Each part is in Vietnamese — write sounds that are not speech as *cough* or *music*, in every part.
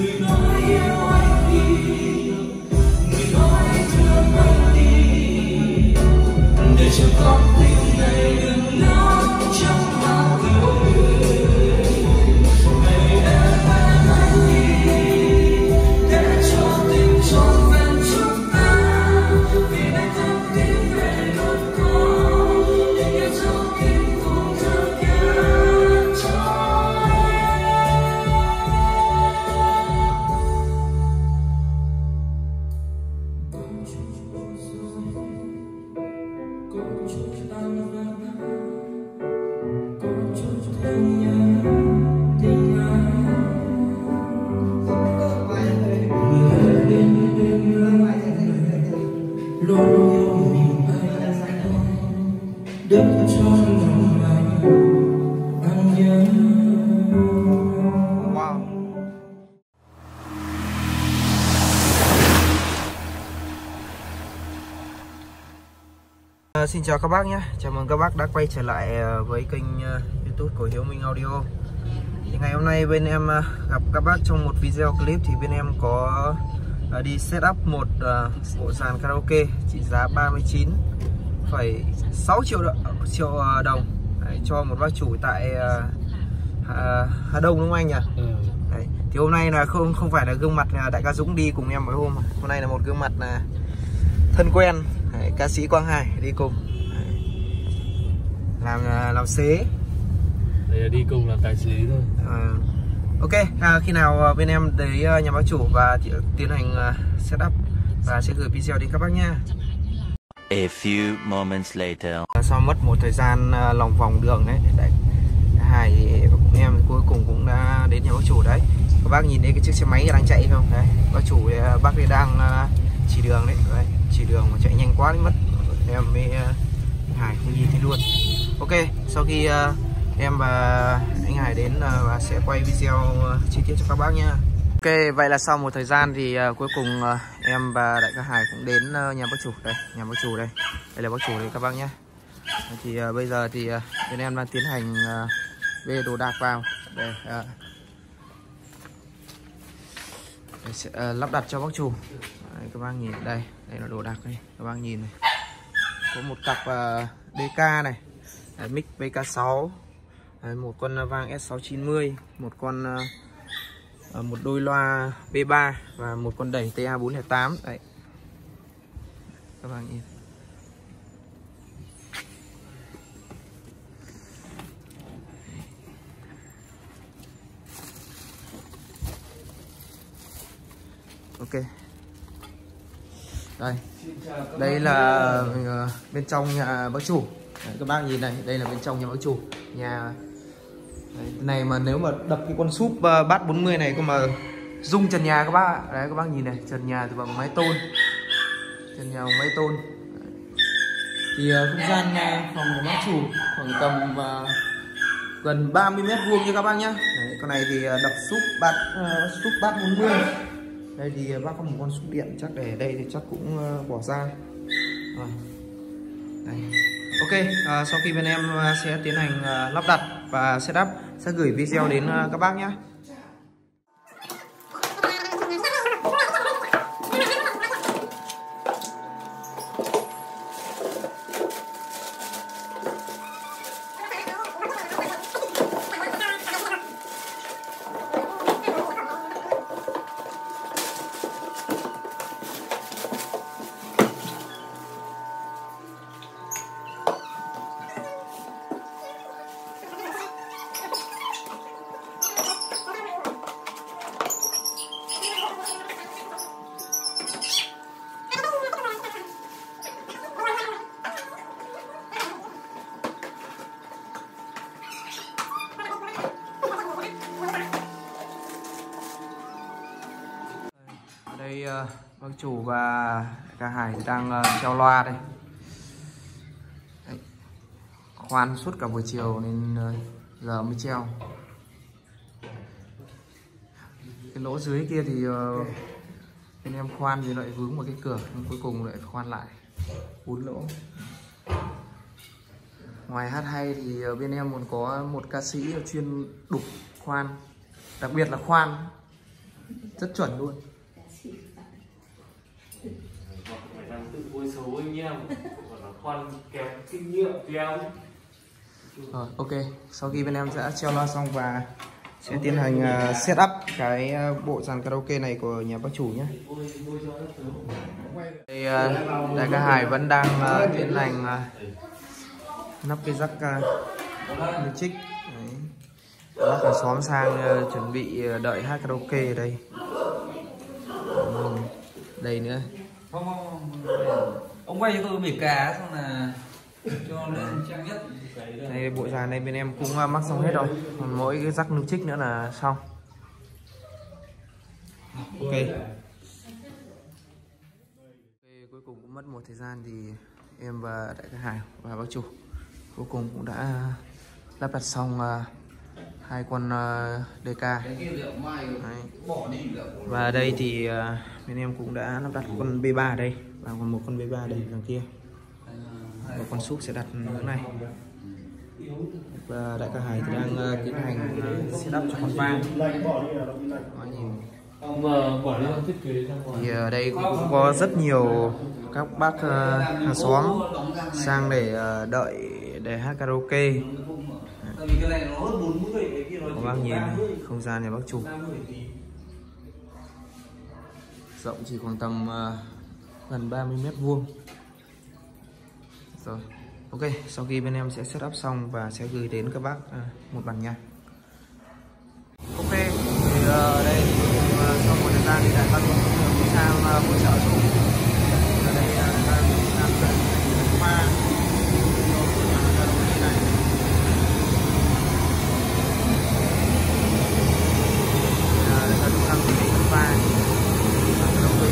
Uh, xin chào các bác nhé, chào mừng các bác đã quay trở lại uh, với kênh uh, youtube của Hiếu Minh Audio thì Ngày hôm nay bên em gặp các bác trong một video clip thì bên em có đi setup một bộ dàn karaoke trị giá 39,6 triệu, triệu đồng Đấy, cho một bác chủ tại Hà Đông đúng không anh nhỉ? Ừ. Đấy. Thì hôm nay là không không phải là gương mặt đại ca Dũng đi cùng em mấy hôm Hôm nay là một gương mặt là thân quen Đấy, ca sĩ Quang Hải đi cùng Đấy. làm à, làm xế Đây đi cùng làm tài xế thôi à, ok à, khi nào bên em tới à, nhà bác chủ và tiến hành uh, setup và sẽ gửi video đến các bác nha A few moments later. Sau mất một thời gian lòng vòng đường đấy, đấy Hải em cuối cùng cũng đã đến nhà bác chủ đấy. Các bác nhìn thấy cái chiếc xe máy đang chạy không? Đấy, bác chủ bác ấy đang chỉ đường đấy. đấy chỉ đường mà chạy nhanh quá mất. Em với uh, Hải không nhìn thấy luôn. Ok sau khi uh, em và anh Hải đến uh, và sẽ quay video uh, chi tiết cho các bác nhé Ok vậy là sau một thời gian thì uh, cuối cùng uh, em và đại ca Hải cũng đến uh, nhà bác chủ. Đây nhà bác chủ đây. Đây là bác chủ đây các bác nhé thì uh, bây giờ thì uh, bên em đang tiến hành uh, bê đồ đạc vào. Để, uh, để sẽ, uh, lắp đặt cho bác chủ. Đấy, các bác nhìn đây đây là đồ đạc đây các bác nhìn này. Có một cặp à, uh, DK này. Đấy, mic PK6 đấy, một con à, vang S690 một con uh, một đôi loa B3 và một con đẩy TA408 đấy. Các bác nhìn. Ok đây. Đây là ờ, bên trong nhà bác chủ. Đấy, các bác nhìn này đây là bên trong nhà bác chủ. Nhà đấy, này mà nếu mà đập cái con súp uh, bát 40 này cơ mà rung trần nhà các bác đấy các bác nhìn này trần nhà thì bằng mái tôn. Trần nhà bằng mái tôn. Thì uh, không gian uh, phòng của bác chủ khoảng tầm uh, gần 30 mét vuông như các bác nhé đấy, con này thì uh, đập súp bát uh, súp bát 40 đây thì bác có một con súng điện chắc để đây thì chắc cũng ờ, bỏ ra rồi. đây. ok à, sau khi bên em ờ, sẽ tiến hành lắp đặt và setup sẽ gửi video đến các bác nhé ca hài đang ờ, uh, treo loa đây. Đấy. khoan suốt cả buổi chiều nên uh, giờ mới treo. Cái lỗ dưới kia thì uh, bên em khoan thì lại vướng một cái cửa nhưng cuối cùng lại khoan lại. Bốn lỗ. Ngoài hát hay thì bên em còn có một ca sĩ chuyên đục khoan. Đặc biệt là khoan. Rất chuẩn luôn. Phải bôi xấu anh em còn là con kém kinh nghiệm kém Rồi, ờ, ok. Sau khi bên em đã treo loa xong và sẽ tiến hành ờ, uh, setup cái uh, bộ dàn karaoke này của nhà bác chủ nhé. Đây uh, đại ca Hải vẫn đang uh, tiến hành uh, nắp cái rắc uh, trích. Đấy. Bác hàng xóm sang uh, chuẩn bị uh, đợi hát karaoke ở đây. uh, Đây nữa không không không ông quay cho tôi bể cá xong là cho lên trang nhất Đây bộ dàn này bên em cũng uh, mắc xong hết rồi. Còn mỗi cái rắc nước trích nữa là xong. Ok. Ok, cuối cùng cũng mất một thời gian thì em và đại ca Hải và bác chủ cuối cùng cũng đã lắp đặt xong uh, hai con DK Đấy. và đây thì anh em cũng đã lắp đặt con B3 ở đây và còn một con B3 đây đằng kia. Và con súp sẽ đặt hướng này. Và đại ca Hải thì đang uh, tiến hành ờ, uh, setup cho con vang thì ở đây cũng, cũng có rất nhiều các bác uh, hàng xóm sang để uh, đợi để hát karaoke. Các bác nhìn không gian nhà bác chủ rộng chỉ khoảng tầm uh, gần 30 mét vuông. Rồi ok sau khi bên em sẽ setup xong và sẽ gửi đến các bác uh, một bản nhạc ok thì uh, đây thì uh, sau một thời gian thì đại bác cũng sang uh, hỗ trợ chủ ở đây uh, đại bác cũng đang cần pha cho buổi nhạc karaoke này Ờ, đại bác cũng đang chuẩn bị pha nhạc karaoke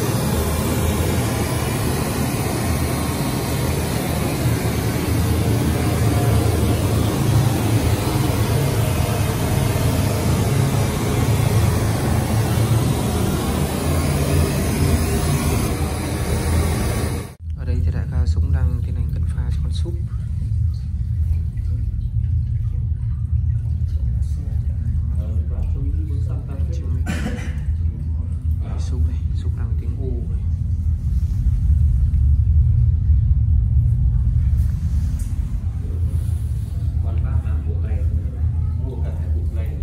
ở đây thì đại ca súng đang tiến hành cận pha cho con súp súp này súp đang tiếng u này. còn bác làm bộ này mua cả hai cục này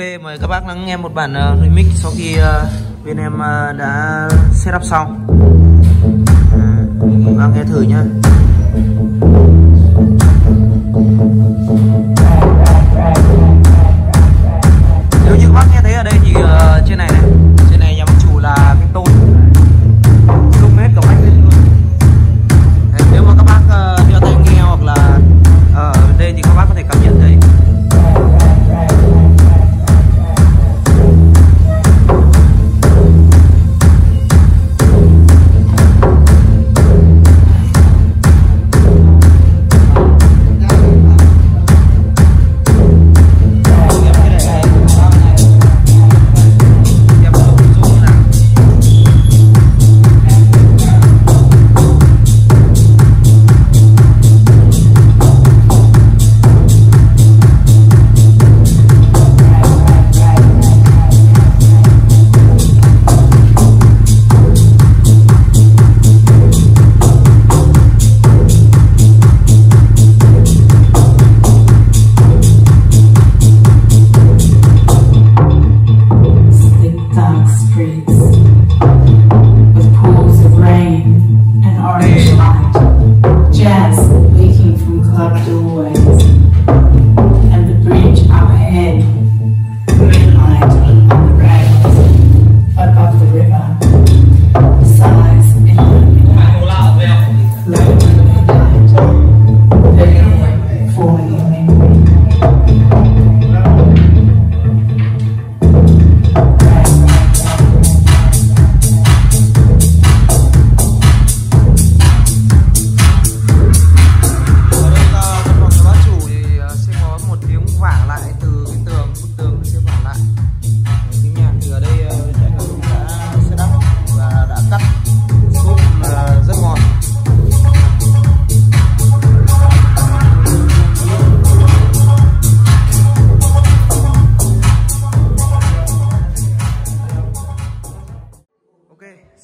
Ok, mời các bác lắng nghe một bản uh, remix sau khi uh, bên em uh, đã setup xong. À, các bác nghe thử nhá.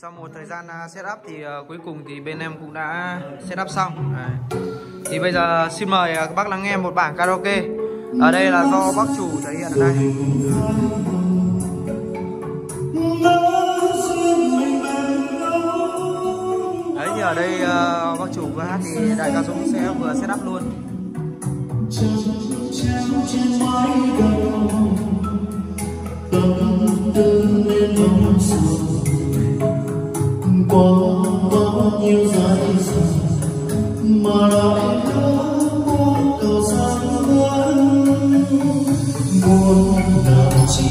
Sau một thời gian à, setup thì à, cuối cùng thì bên em cũng đã setup xong. Đấy. thì bây giờ xin mời à, các bác lắng nghe một bản karaoke. Ở đây là do bác chủ thể hiện ở đây. Đấy thì ở đây bác chủ vừa hát thì đại ca dũng sẽ vừa setup luôn. qua nhiều nhiêu dài dòng mà lại có cầu sáng vẫn buồn nào chỉ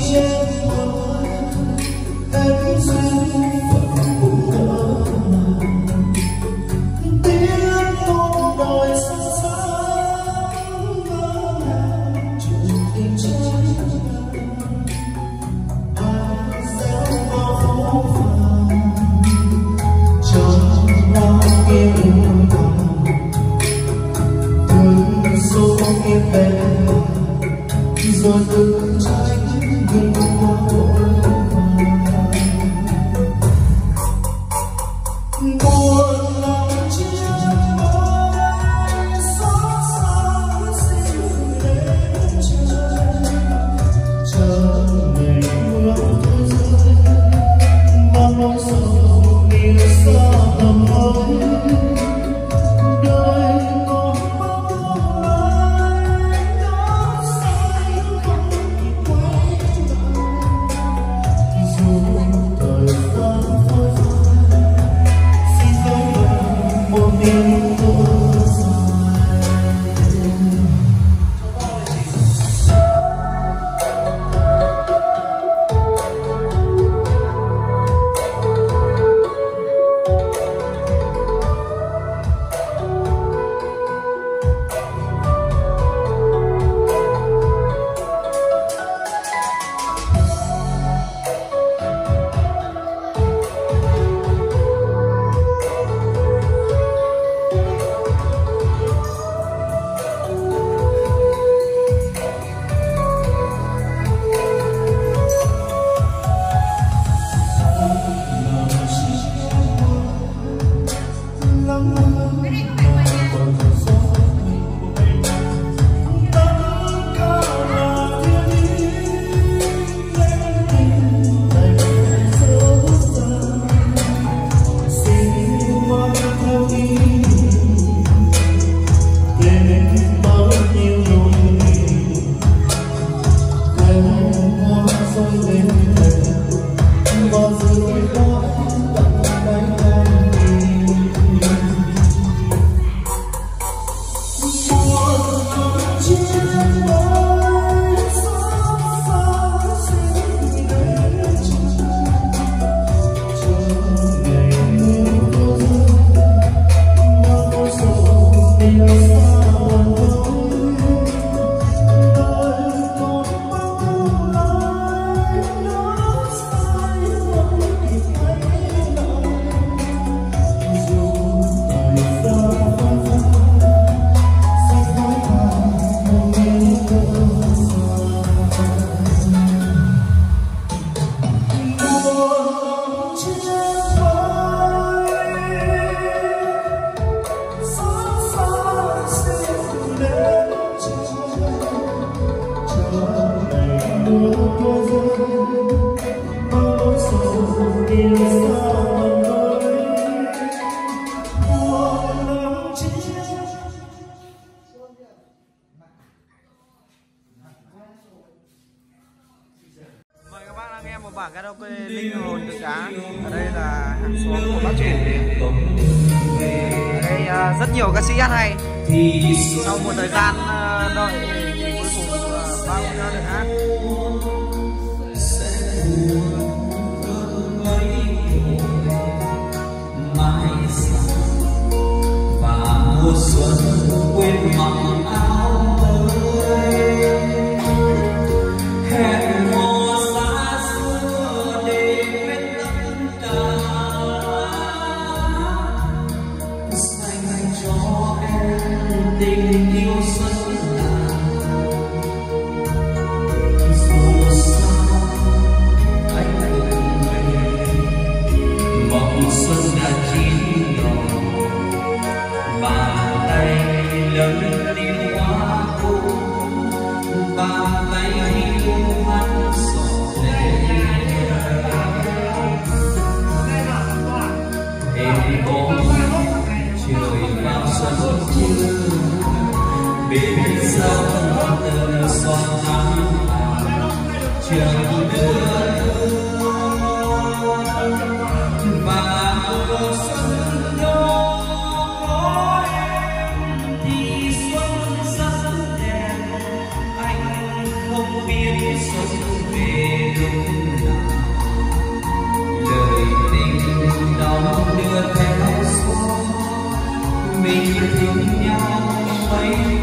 bản karaoke linh hồn tự cá. Ở đây là hàng xóm của bác chủ ở đây à, rất nhiều ca sĩ hát hay. Sau một thời gian à, đợi thì cuối cùng bác cũng đã được hát? Mãi xa và mùa xuân quên mặc chờ đưa và cuộc sống đó có em thì xuân rất đẹp anh không biết xuân về đâu nào lời tình đó đưa theo gió mình thương nhau mấy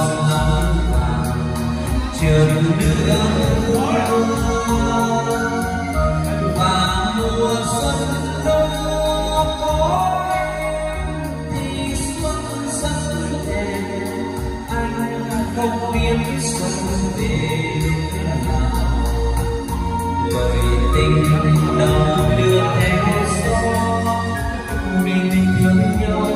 từng giọt vàng chờ nữa và mùa xuân đâu có em thì xuân rất đẹp anh không biết xuân về lúc nào lời tình đâu đưa theo gió mình thương nhau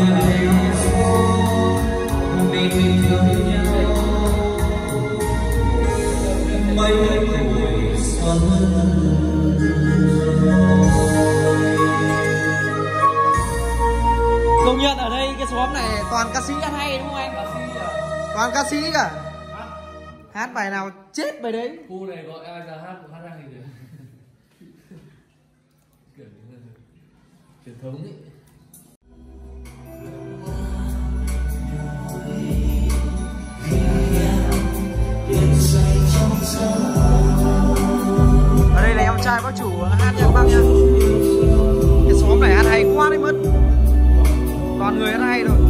công nhận ở đây cái xóm này toàn ca sĩ hát hay đúng không anh toàn ca sĩ cả. Hát. Bài nào chết bài đấy. Khu này gọi ai ra hát cũng hát hay *laughs* truyền thống ấy ở đây là em trai bác chủ hát nha các bác nhá. Cái xóm này hát hay quá đấy mất. Toàn người hát hay thôi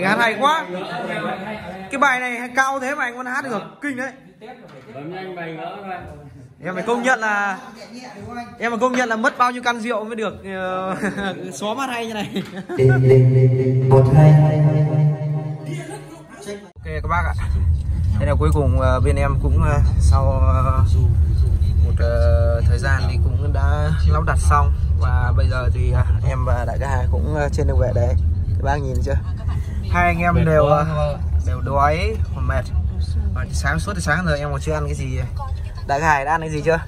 wow hát hay quá. Cái bài này cao thế mà anh vẫn hát được kinh đấy. Em phải công nhận là em phải công nhận là mất bao nhiêu can rượu mới được ờ, *laughs* xóa mắt hay như này. Một hai ok, các bác ạ. Thế là cuối cùng ờ, bên em cũng ờ, sau một thời gian thì cũng đã lắp đặt xong. Và bây giờ thì em và đại ca cũng trên đường về đấy các bác nhìn chưa? Hai anh em đều ờ, đều đói và mệt. Và sáng suốt từ sáng giờ em còn chưa ăn cái gì. Đại Hải đã ăn cái gì chưa?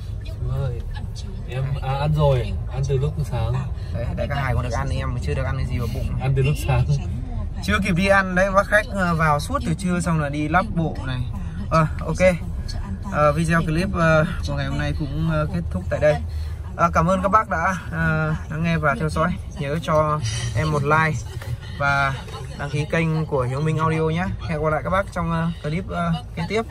Em à, ăn rồi ăn từ lúc sáng. Đấy đại ca Hải còn được ăn em chưa được ăn cái gì vào bụng. Ăn từ lúc sáng. Chưa kịp đi ăn đấy bác khách ờ, vào suốt từ trưa xong là đi lắp bộ này. Ờ ok. Ờ, video clip của ngày hôm nay cũng kết thúc tại đây. Ờ, cảm ơn các bác đã ờ, lắng nghe và theo dõi. Nhớ cho em một like và đăng ký kênh của Hiếu Minh Audio nhé. Hẹn gặp lại các bác trong ờ, clip ờ, kế tiếp.